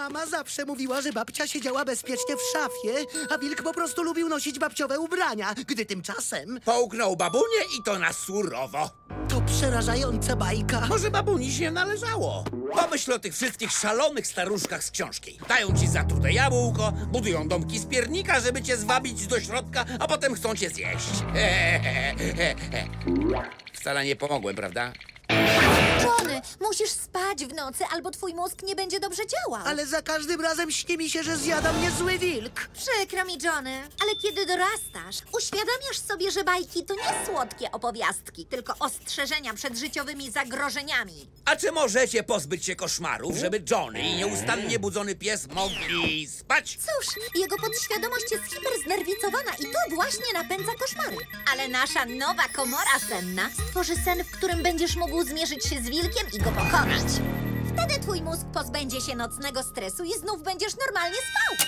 Mama zawsze mówiła, że babcia siedziała bezpiecznie w szafie, a wilk po prostu lubił nosić babciowe ubrania, gdy tymczasem Połknął babunię i to na surowo. to przerażająca bajka. Może babuni się należało. Pomyśl o tych wszystkich szalonych staruszkach z książki. Dają ci zatrute jabłko, budują domki z piernika, żeby cię zwabić do środka, a potem chcą cię zjeść. Wcale nie pomogłem, prawda? Johnny, musisz spać w nocy, albo twój mózg nie będzie dobrze działał. Ale za każdym razem śni mi się, że zjada mnie zły wilk. Przykro mi, Johnny, ale kiedy dorastasz, uświadamiasz sobie, że bajki to nie słodkie opowiastki, tylko ostrzeżenia przed życiowymi zagrożeniami. A czy możecie pozbyć się koszmarów, żeby Johnny i nieustannie budzony pies mogli spać? Cóż, jego podświadomość jest hiperznerwicowana i to właśnie napędza koszmary. Ale nasza nowa komora senna stworzy sen, w którym będziesz mógł zmierzyć się z wilkiem i go pokonać. Wtedy twój mózg pozbędzie się nocnego stresu i znów będziesz normalnie spał.